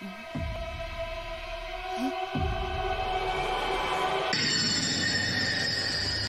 嗯。